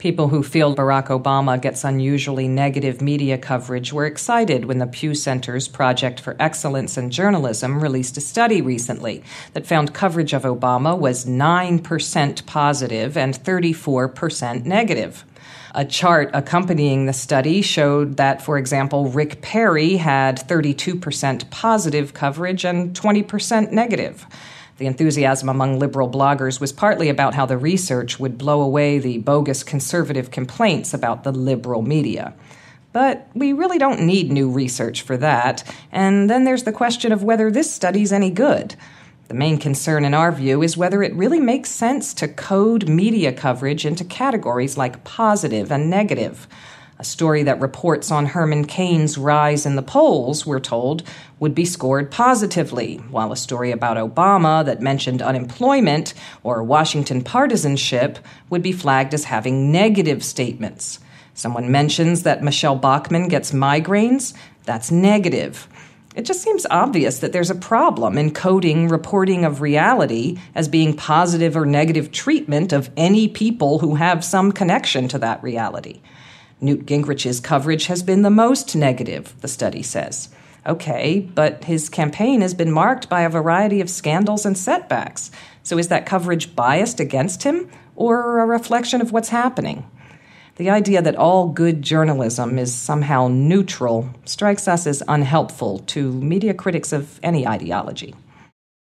People who feel Barack Obama gets unusually negative media coverage were excited when the Pew Center's Project for Excellence in Journalism released a study recently that found coverage of Obama was 9% positive and 34% negative. A chart accompanying the study showed that, for example, Rick Perry had 32% positive coverage and 20% negative. The enthusiasm among liberal bloggers was partly about how the research would blow away the bogus conservative complaints about the liberal media. But we really don't need new research for that. And then there's the question of whether this study's any good. The main concern, in our view, is whether it really makes sense to code media coverage into categories like positive and negative. A story that reports on Herman Cain's rise in the polls, we're told, would be scored positively, while a story about Obama that mentioned unemployment or Washington partisanship would be flagged as having negative statements. Someone mentions that Michele Bachmann gets migraines, that's negative. It just seems obvious that there's a problem in coding reporting of reality as being positive or negative treatment of any people who have some connection to that reality. Newt Gingrich's coverage has been the most negative, the study says. Okay, but his campaign has been marked by a variety of scandals and setbacks. So is that coverage biased against him or a reflection of what's happening? The idea that all good journalism is somehow neutral strikes us as unhelpful to media critics of any ideology.